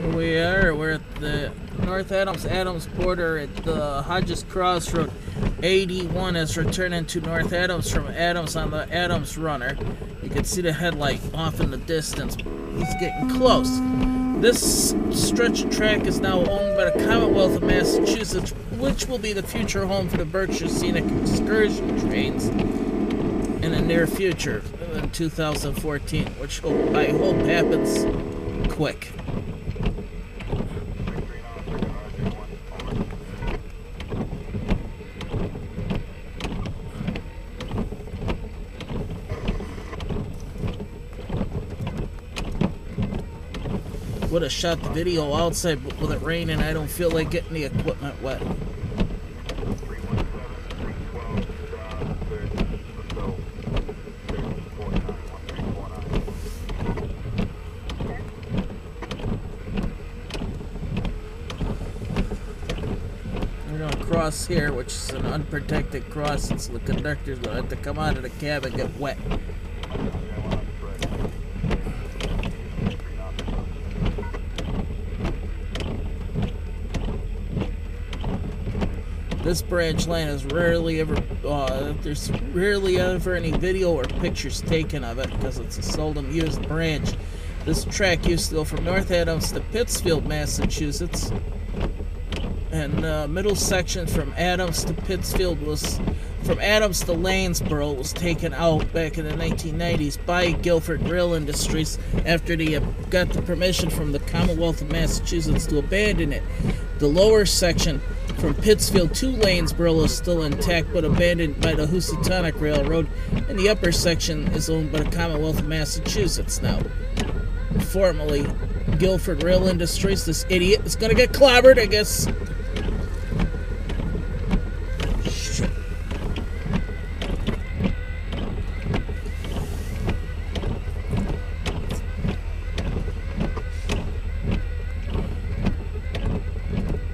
We are. We're at the North Adams Adams border at the Hodges Crossroad. 81 is returning to North Adams from Adams on the Adams Runner. You can see the headlight off in the distance. He's getting close. This stretch of track is now owned by the Commonwealth of Massachusetts, which will be the future home for the Berkshire Scenic Excursion trains in the near future, in 2014, which I hope happens quick. Would have shot the video outside, but with it raining, I don't feel like getting the equipment wet. Cross here, which is an unprotected cross so the conductor's gonna have to come out of the cab and get wet. This branch line is rarely ever, uh, there's rarely ever any video or pictures taken of it because it's a seldom used branch. This track used to go from North Adams to Pittsfield, Massachusetts. And the middle section from Adams to Pittsfield was, from Adams to Lanesboro was taken out back in the 1990s by Guilford Rail Industries after they got the permission from the Commonwealth of Massachusetts to abandon it. The lower section from Pittsfield to Lanesboro is still intact but abandoned by the Housatonic Railroad, and the upper section is owned by the Commonwealth of Massachusetts now. Formerly Guilford Rail Industries, this idiot is gonna get clobbered, I guess.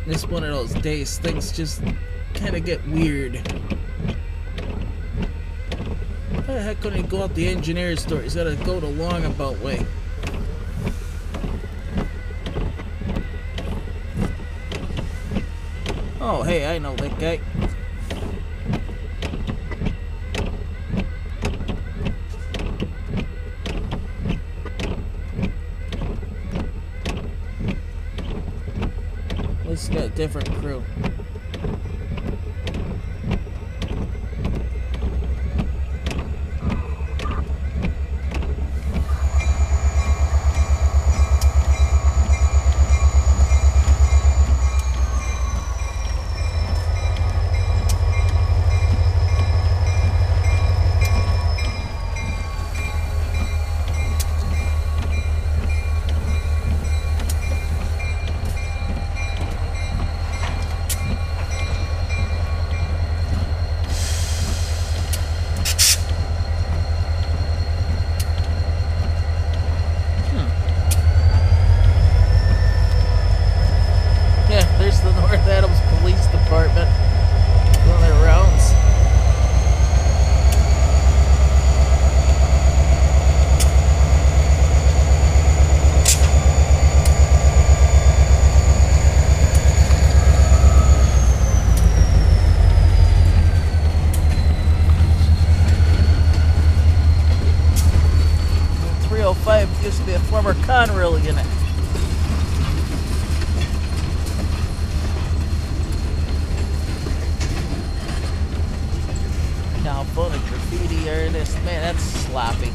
This one of those days, things just kind of get weird. How the heck couldn't he go out the engineer's door? He's got to go the long-about way. Oh, hey, I know that guy. This got a different crew. 5 used to be a former Conrail unit. Now, bunny graffiti artist. Man, that's sloppy.